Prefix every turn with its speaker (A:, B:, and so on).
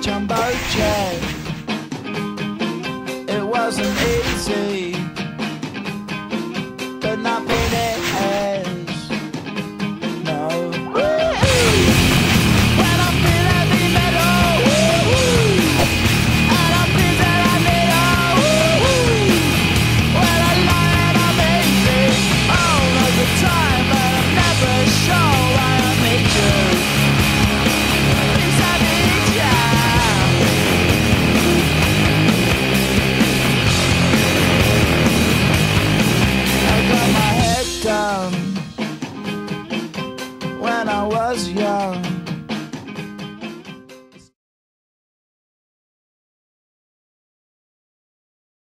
A: jumbo jet. It wasn't. I was young.